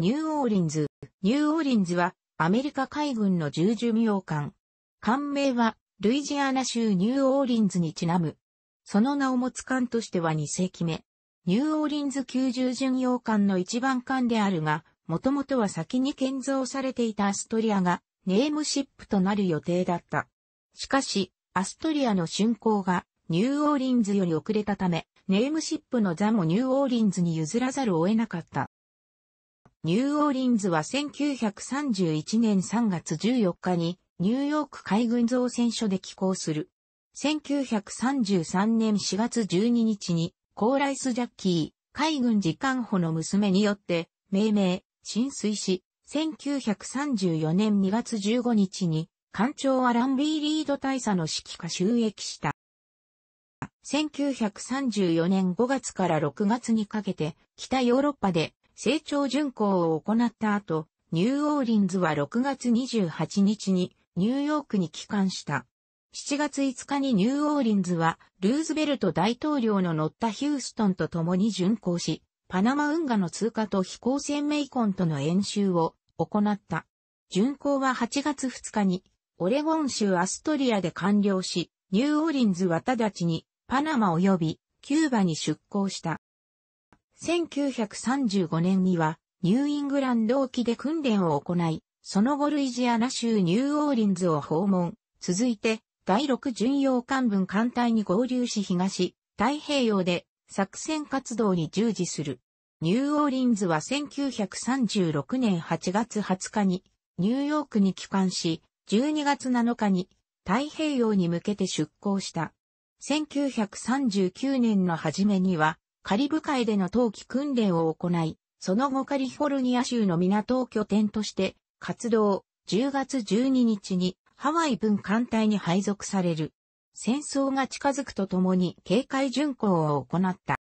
ニューオーリンズ。ニューオーリンズはアメリカ海軍の重巡洋艦。艦名はルイジアナ州ニューオーリンズにちなむ。その名を持つ艦としては2隻目。ニューオーリンズ級重巡洋艦の一番艦であるが、もともとは先に建造されていたアストリアがネームシップとなる予定だった。しかし、アストリアの竣工がニューオーリンズより遅れたため、ネームシップの座もニューオーリンズに譲らざるを得なかった。ニューオーリンズは1931年3月14日にニューヨーク海軍造船所で寄港する。1933年4月12日にコーライス・ジャッキー海軍次官補の娘によって命名、浸水し、1934年2月15日に艦長アラン・ビーリード大佐の指揮下収益した。1934年5月から6月にかけて北ヨーロッパで整調巡航を行った後、ニューオーリンズは6月28日にニューヨークに帰還した。7月5日にニューオーリンズはルーズベルト大統領の乗ったヒューストンと共に巡航し、パナマ運河の通過と飛行船メイコンとの演習を行った。巡航は8月2日にオレゴン州アストリアで完了し、ニューオーリンズは直ちにパナマ及びキューバに出港した。1935年にはニューイングランド沖で訓練を行い、その後ルイジアナ州ニューオーリンズを訪問。続いて、第6巡洋艦分艦隊に合流し東、太平洋で作戦活動に従事する。ニューオーリンズは1936年8月20日にニューヨークに帰還し、12月7日に太平洋に向けて出港した。1939年の初めにはカリブ海での冬季訓練を行い、その後カリフォルニア州の港を拠点として活動、10月12日にハワイ分艦隊に配属される。戦争が近づくとともに警戒巡航を行った。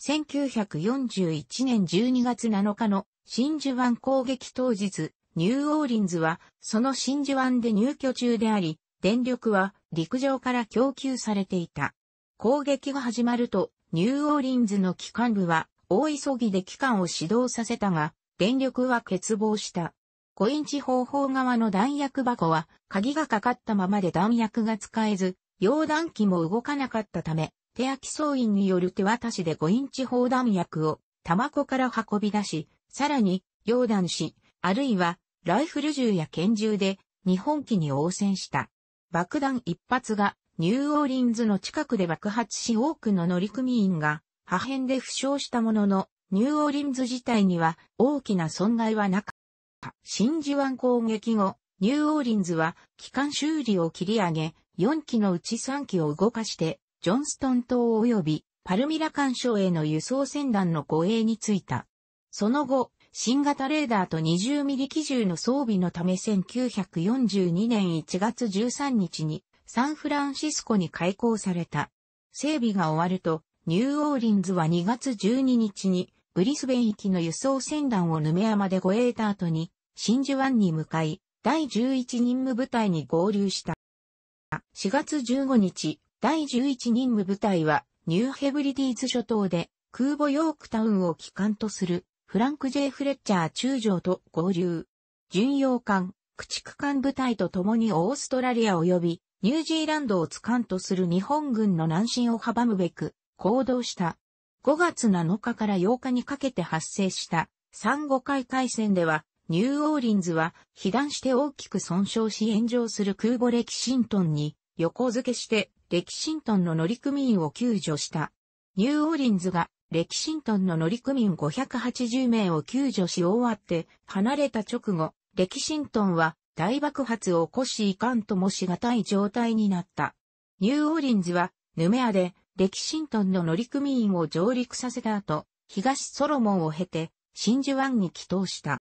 1941年12月7日の真珠湾攻撃当日、ニューオーリンズはその真珠湾で入居中であり、電力は陸上から供給されていた。攻撃が始まるとニューオーリンズの機関部は大急ぎで機関を始動させたが、電力は欠乏した。5インチ方法側の弾薬箱は鍵がかかったままで弾薬が使えず、溶弾機も動かなかったため、手焼き総員による手渡しで5インチ砲弾薬を玉から運び出し、さらに溶弾し、あるいはライフル銃や拳銃で日本機に応戦した。爆弾一発がニューオーリンズの近くで爆発し多くの乗組員が破片で負傷したものの、ニューオーリンズ自体には大きな損害はなかった。真珠湾攻撃後、ニューオーリンズは機関修理を切り上げ、4機のうち3機を動かして、ジョンストン島及びパルミラ干渉への輸送船団の護衛についた。その後、新型レーダーと20ミリ機銃の装備のため1942年1月13日にサンフランシスコに開港された。整備が終わると、ニューオーリンズは2月12日にブリスベン行きの輸送船団を沼山で護衛た後に、真珠湾に向かい、第11任務部隊に合流した。4月15日、第11任務部隊は、ニューヘブリディーズ諸島で空母ヨークタウンを機関とするフランク・ジェイ・フレッチャー中将と合流。巡洋艦、駆逐艦部隊と共にオーストラリア及びニュージーランドをつかんとする日本軍の南進を阻むべく行動した。5月7日から8日にかけて発生した産後海海戦ではニューオーリンズは被弾して大きく損傷し炎上する空母レキシントンに横付けしてレキシントンの乗組員を救助した。ニューオーリンズがレキシントンの乗組員580名を救助し終わって離れた直後、レキシントンは大爆発を起こしいかんともしがたい状態になった。ニューオーリンズは、ヌメアで、レキシントンの乗組員を上陸させた後、東ソロモンを経て、真珠湾に帰島した。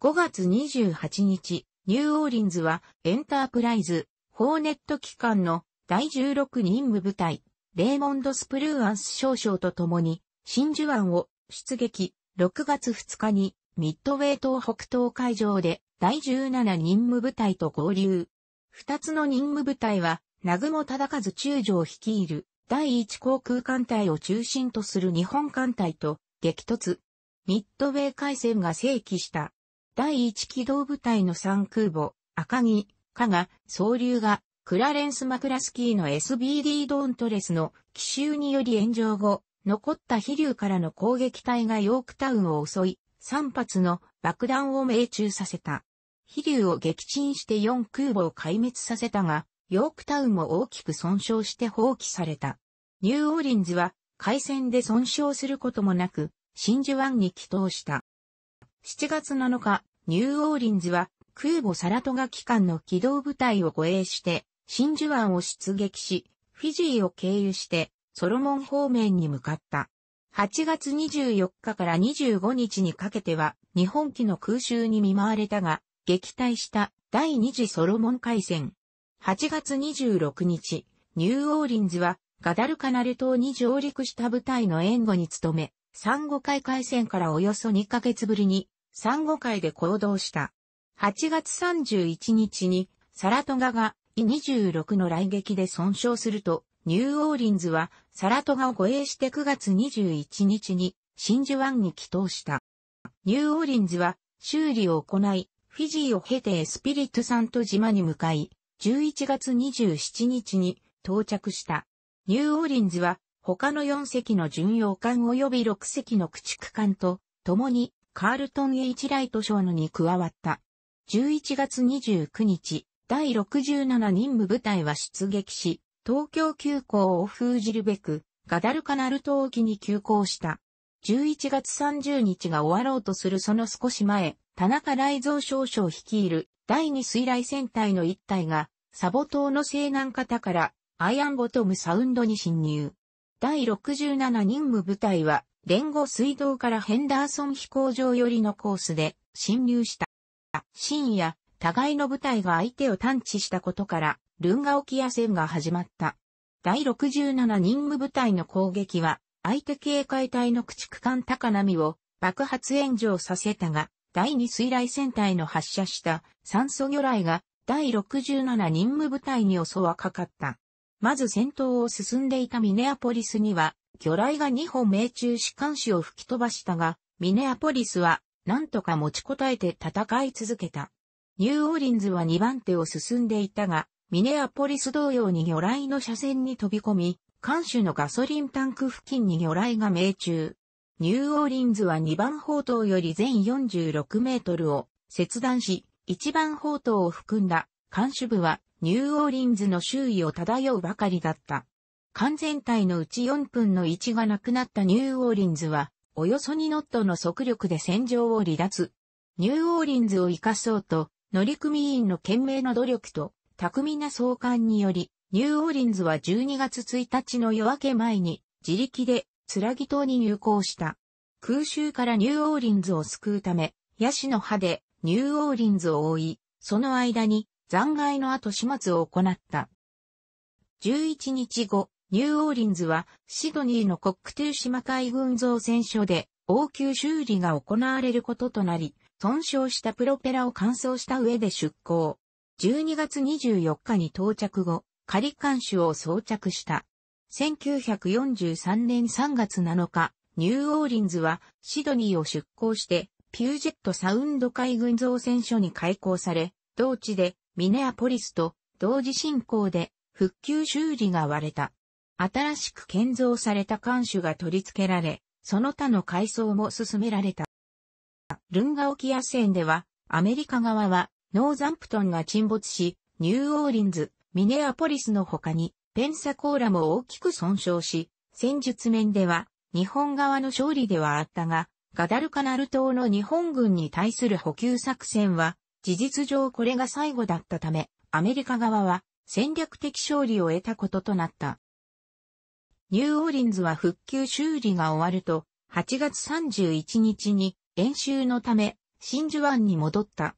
5月28日、ニューオーリンズは、エンタープライズ、ホーネット機関の第16任務部隊、レーモンド・スプルーアンス少将と共に、真珠湾を出撃、6月2日に、ミッドウェー島北東海上で第17任務部隊と合流。二つの任務部隊は、南雲忠和中将率いる第一航空艦隊を中心とする日本艦隊と激突。ミッドウェー海戦が正規した。第一機動部隊の3空母、赤城、加賀、総流が、クラレンス・マクラスキーの SBD ドーントレスの奇襲により炎上後、残った飛竜からの攻撃隊がヨークタウンを襲い、3発の爆弾を命中させた。飛竜を撃沈して4空母を壊滅させたが、ヨークタウンも大きく損傷して放棄された。ニューオーリンズは海戦で損傷することもなく、真珠湾に帰投した。7月7日、ニューオーリンズは空母サラトガ機関の機動部隊を護衛して、真珠湾を出撃し、フィジーを経由してソロモン方面に向かった。8月24日から25日にかけては日本機の空襲に見舞われたが、撃退した第二次ソロモン海戦。8月26日、ニューオーリンズはガダルカナル島に上陸した部隊の援護に努め、サンゴ海海戦からおよそ2ヶ月ぶりにサンゴ海で行動した。8月31日にサラトガが E26 の来撃で損傷すると、ニューオーリンズはサラトガを護衛して9月21日に真珠湾に帰投した。ニューオーリンズは修理を行い、フィジーを経てエスピリットサント島に向かい、11月27日に到着した。ニューオーリンズは他の4隻の巡洋艦及び6隻の駆逐艦と共にカールトン H ライト賞のに加わった。11月29日、第67任務部隊は出撃し、東京急行を封じるべく、ガダルカナル島沖に急行した。11月30日が終わろうとするその少し前、田中雷蔵少将率いる第二水雷戦隊の一隊が、サボ島の西南方からアイアンボトムサウンドに侵入。第67任務部隊は、連合水道からヘンダーソン飛行場寄りのコースで侵入した。深夜、互いの部隊が相手を探知したことから、ルンガ沖野戦が始まった。第67任務部隊の攻撃は、相手警戒隊の駆逐艦高波を爆発炎上させたが、第2水雷戦隊の発射した酸素魚雷が第67任務部隊に襲わかかった。まず戦闘を進んでいたミネアポリスには、魚雷が2本命中し艦首を吹き飛ばしたが、ミネアポリスは何とか持ちこたえて戦い続けた。ニューオーリンズは2番手を進んでいたが、ミネアポリス同様に魚雷の車線に飛び込み、艦首のガソリンタンク付近に魚雷が命中。ニューオーリンズは2番砲塔より全46メートルを切断し、1番砲塔を含んだ艦首部はニューオーリンズの周囲を漂うばかりだった。艦全体のうち4分の1がなくなったニューオーリンズは、およそ2ノットの速力で戦場を離脱。ニューオーリンズを生かそうと、乗組員の懸命な努力と巧みな操艦により、ニューオーリンズは12月1日の夜明け前に自力でツラギ島に入港した。空襲からニューオーリンズを救うため、ヤシの葉でニューオーリンズを覆い、その間に残骸の後始末を行った。11日後、ニューオーリンズはシドニーのコッカトゥー島海軍造船所で応急修理が行われることとなり、損傷したプロペラを換装した上で出港。12月24日に到着後、仮艦首を装着した。1943年3月7日、ニューオーリンズはシドニーを出港して、ピュージェットサウンド海軍造船所に回航され、同地でミネアポリスと同時進行で復旧修理が行われた。新しく建造された艦首が取り付けられ、その他の改装も進められた。ルンガ沖野戦では、アメリカ側はノーザンプトンが沈没し、ニューオーリンズ、ミネアポリスの他に、ペンサコーラも大きく損傷し、戦術面では、日本側の勝利ではあったが、ガダルカナル島の日本軍に対する補給作戦は、事実上これが最後だったため、アメリカ側は戦略的勝利を得たこととなった。ニューオーリンズは復旧修理が終わると、8月31日に演習のため、真珠湾に戻った。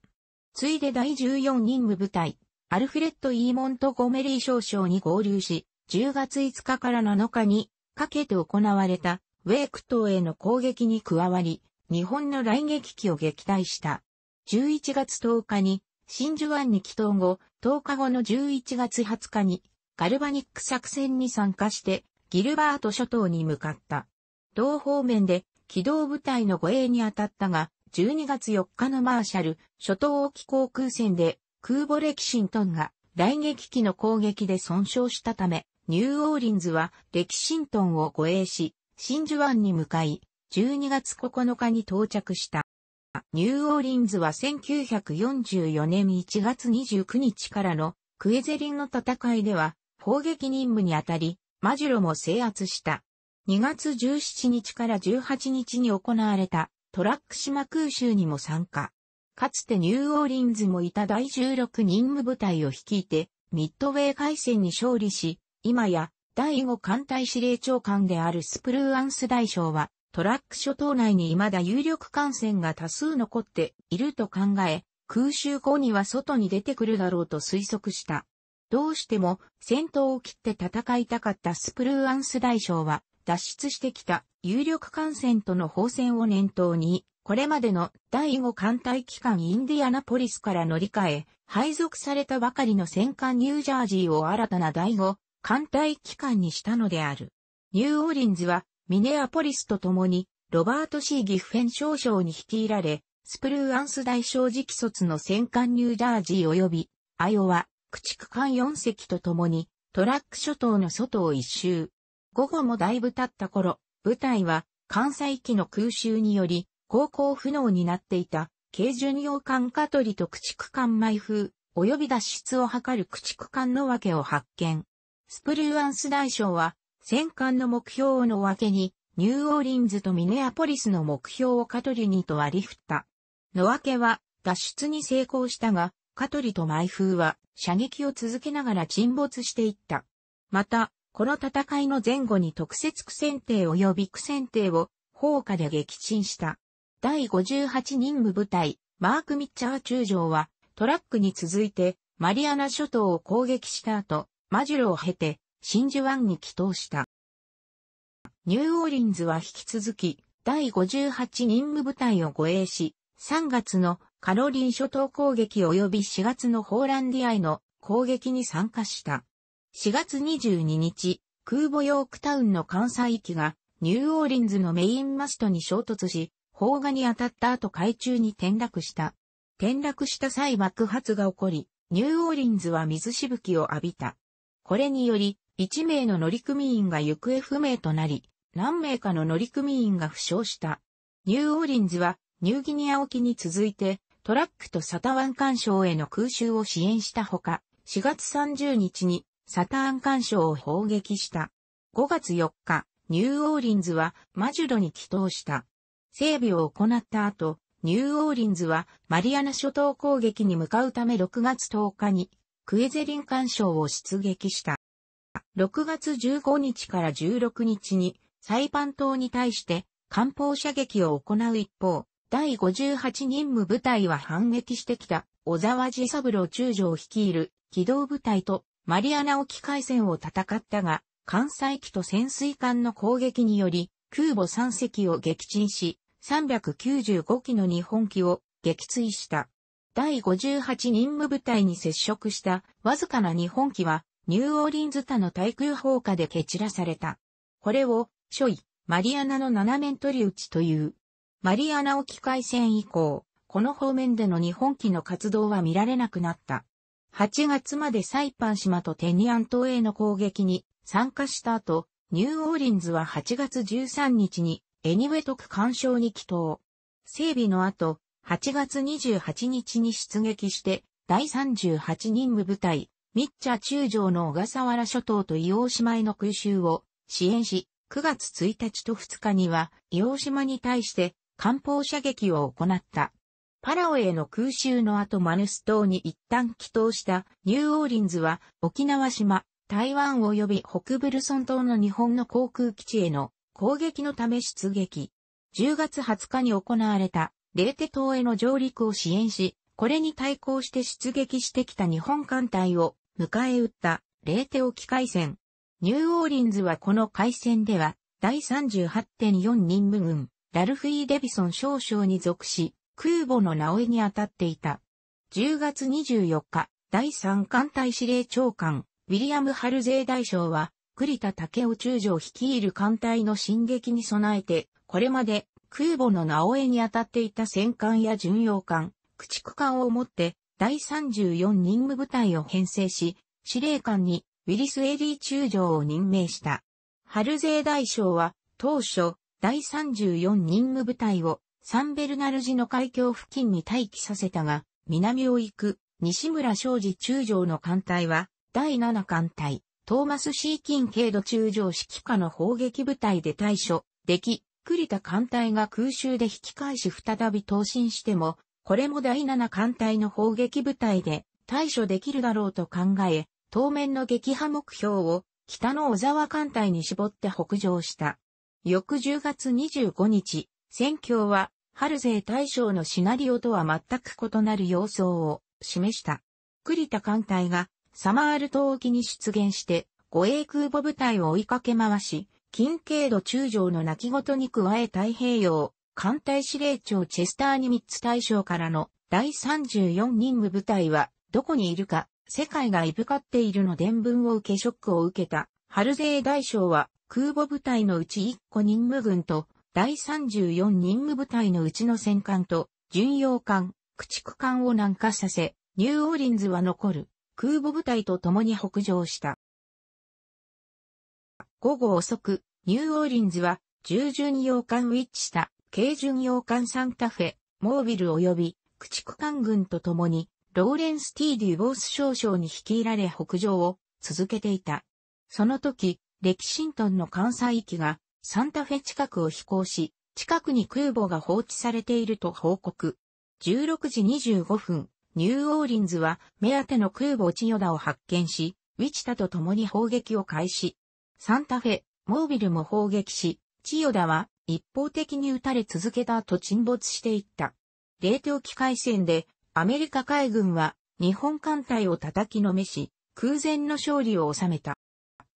ついで第14任務部隊、アルフレッド・イーモント・ゴメリー少将に合流し、10月5日から7日にかけて行われたウェーク島への攻撃に加わり、日本の来撃機を撃退した。11月10日に真珠湾に帰島後、10日後の11月20日にガルバニック作戦に参加してギルバート諸島に向かった。同方面で機動部隊の護衛に当たったが、12月4日のマーシャル、諸島沖航空戦で空母レキシントンが雷撃機の攻撃で損傷したため、ニューオーリンズはレキシントンを護衛し、真珠湾に向かい、12月9日に到着した。ニューオーリンズは1944年1月29日からのクエゼリンの戦いでは砲撃任務にあたり、マジュロも制圧した。2月17日から18日に行われたトラック島空襲にも参加。かつてニューオーリンズもいた第16任務部隊を率いて、ミッドウェー海戦に勝利し、今や第5艦隊司令長官であるスプルーアンス大将は、トラック諸島内に未だ有力艦船が多数残っていると考え、空襲後には外に出てくるだろうと推測した。どうしても戦闘を切って戦いたかったスプルーアンス大将は、脱出してきた有力艦船との砲戦を念頭に、これまでの第5艦隊機関インディアナポリスから乗り換え、配属されたばかりの戦艦ニュージャージーを新たな第5艦隊機関にしたのである。ニューオーリンズはミネアポリスと共にロバート・シー・ギフェン少将に率いられ、スプルーアンス大将直卒の戦艦ニュージャージー及び、アイオワ、駆逐艦4隻と共にトラック諸島の外を一周。午後もだいぶ経った頃、部隊は関西機の空襲により航行不能になっていた軽巡洋艦カトリと駆逐艦埋風、及び脱出を図る駆逐艦の訳を発見。スプルーアンス大将は、戦艦の目標をの分けに、ニューオーリンズとミネアポリスの目標をカトリにと割り振った。の分けは、脱出に成功したが、カトリとマイ風は、射撃を続けながら沈没していった。また、この戦いの前後に特設苦戦艇及び苦戦艇を、砲火で撃沈した。第58任務部隊、マーク・ミッチャー中将は、トラックに続いて、マリアナ諸島を攻撃した後、マジュロを経て、真珠湾に帰投した。ニューオーリンズは引き続き、第58任務部隊を護衛し、3月のカロリン諸島攻撃及び4月のホーランディアイの攻撃に参加した。4月22日、空母ヨークタウンの関西機がニューオーリンズのメインマストに衝突し、砲画に当たった後海中に転落した。転落した際爆発が起こり、ニューオーリンズは水しぶきを浴びた。これにより、1名の乗組員が行方不明となり、何名かの乗組員が負傷した。ニューオーリンズは、ニューギニア沖に続いて、トラックとサタワン環礁への空襲を支援したほか、4月30日にサタワン環礁を砲撃した。5月4日、ニューオーリンズはマジュロに帰投した。整備を行った後、ニューオーリンズはマリアナ諸島攻撃に向かうため6月10日にクエゼリン環礁を出撃した。6月15日から16日にサイパン島に対して艦砲射撃を行う一方、第58任務部隊は反撃してきた小沢治三郎中将率いる機動部隊とマリアナ沖海戦を戦ったが、艦載機と潜水艦の攻撃により空母3隻を撃沈し、395機の日本機を撃墜した。第58任務部隊に接触したわずかな日本機はニューオーリンズ他の対空砲火で蹴散らされた。これを、ショイ、マリアナの七面取り打ちという。マリアナ沖海戦以降、この方面での日本機の活動は見られなくなった。8月までサイパン島とテニアン島への攻撃に参加した後、ニューオーリンズは8月13日にエニウェトク干渉に帰投。整備の後、8月28日に出撃して、第38任務部隊、ミッチャ中将の小笠原諸島と硫黄島への空襲を支援し、9月1日と2日には、硫黄島に対して艦砲射撃を行った。パラオへの空襲の後マヌス島に一旦帰投したニューオーリンズは沖縄島、台湾及び北ブルソン島の日本の航空基地への攻撃のため出撃。10月20日に行われたレーテ島への上陸を支援し、これに対抗して出撃してきた日本艦隊を迎え撃ったレーテ沖海戦。ニューオーリンズはこの海戦では第38.4任務軍ラルフィー・デビソン少将に属し空母の直江に当たっていた。10月24日、第3艦隊司令長官ウィリアム・ハルゼー大将は栗田武雄中将率いる艦隊の進撃に備えて、これまで空母の直江に当たっていた戦艦や巡洋艦、駆逐艦をもって第34任務部隊を編成し、司令官にウィリス・エリー中将を任命した。ハルゼー大将は当初第34任務部隊をサンベルナルジの海峡付近に待機させたが、南を行く西村昌司中将の艦隊は第7艦隊、トーマス・シーキン軽度中将指揮下の砲撃部隊で対処でき、栗田艦隊が空襲で引き返し再び投進しても、これも第7艦隊の砲撃部隊で対処できるだろうと考え、当面の撃破目標を北の小沢艦隊に絞って北上した。翌10月25日、戦況は、春勢大将のシナリオとは全く異なる様相を示した。栗田艦隊がサマール島沖に出現して、護衛空母部隊を追いかけ回し、近景度中将の泣き言に加え太平洋、艦隊司令長チェスターニミッツ大将からの第34任務部隊はどこにいるか世界がいぶかっているの伝聞を受けショックを受けた。春勢大将は空母部隊のうち1個任務軍と第34任務部隊のうちの戦艦と巡洋艦、駆逐艦を南下させ、ニューオーリンズは残る空母部隊と共に北上した。午後遅く、ニューオーリンズは重巡洋艦ウィッチした軽巡洋艦サンタフェ、モービル及び駆逐艦軍と共にローレンス・ティー・デュ・ボース少将に率いられ北上を続けていた。その時、レキシントンの関西機がサンタフェ近くを飛行し、近くに空母が放置されていると報告。16時25分、ニューオーリンズは目当ての空母チヨダを発見し、ウィチタと共に砲撃を開始。サンタフェ、モービルも砲撃し、チヨダは一方的に撃たれ続けた後沈没していった。冷凍機械戦でアメリカ海軍は日本艦隊を叩きのめし、空前の勝利を収めた。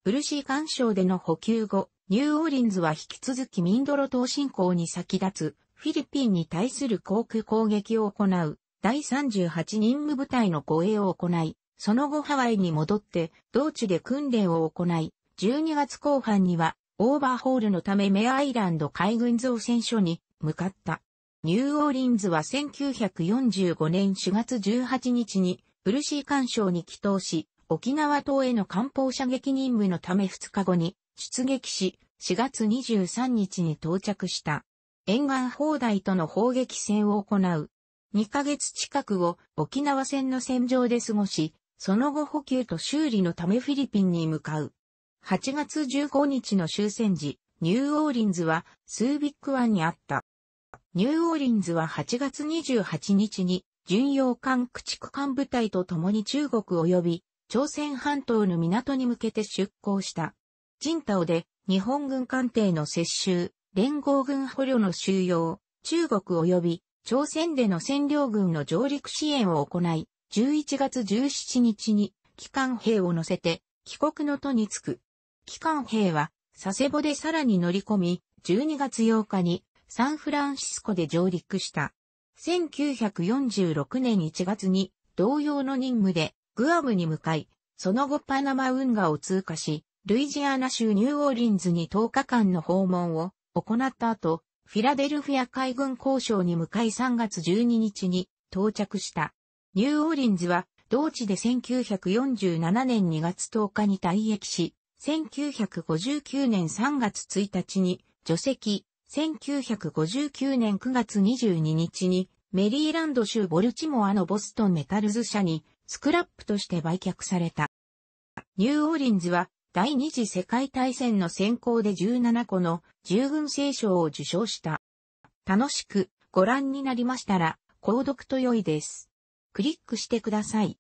ブルシー干渉での補給後、ニューオーリンズは引き続きミンドロ島進行に先立つ、フィリピンに対する航空攻撃を行う、第38任務部隊の護衛を行い、その後ハワイに戻って、道中で訓練を行い、12月後半には、オーバーホールのためメアアイランド海軍造船所に向かった。ニューオーリンズは1945年4月18日にブルシー干渉に帰投し、沖縄島への艦砲射撃任務のため2日後に出撃し、4月23日に到着した。沿岸砲台との砲撃戦を行う。2ヶ月近くを沖縄戦の戦場で過ごし、その後補給と修理のためフィリピンに向かう。8月15日の終戦時、ニューオーリンズはスービック湾にあった。ニューオーリンズは8月28日に巡洋艦駆逐艦部隊と共に中国及び朝鮮半島の港に向けて出港した。ジンタオで日本軍艦艇の接収、連合軍捕虜の収容、中国及び朝鮮での占領軍の上陸支援を行い、11月17日に機関兵を乗せて帰国の途に着く。機関兵は佐世保でさらに乗り込み、12月8日にサンフランシスコで上陸した。1946年1月に同様の任務でグアムに向かい、その後パナマ運河を通過し、ルイジアナ州ニューオーリンズに10日間の訪問を行った後、フィラデルフィア海軍交渉に向かい3月12日に到着した。ニューオーリンズは同地で1947年2月10日に退役し、1959年3月1日に除籍、1959年9月22日にメリーランド州ボルチモアのボストンメタルズ社にスクラップとして売却された。ニューオーリンズは第二次世界大戦の選考で17個の従軍聖賞を受賞した。楽しくご覧になりましたら、購読と良いです。クリックしてください。